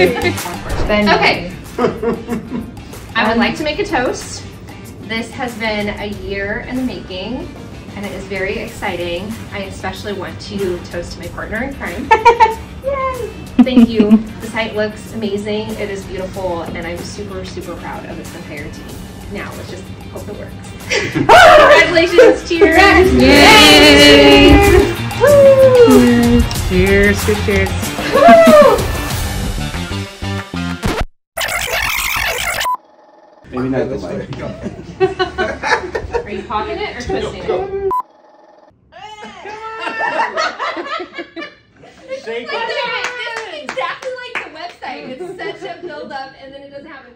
Okay. I would like to make a toast. This has been a year in the making, and it is very exciting. I especially want to toast to my partner in crime. Yay! Thank you. The site looks amazing. It is beautiful, and I'm super, super proud of this entire team. Now, let's just hope it works. Congratulations! Cheers! Yay! Woo! Cheers, cheers, cheers. Maybe not the light. Are you popping it or twisting it? Shake Like, this is exactly like the website. It's such a build up and then it doesn't happen.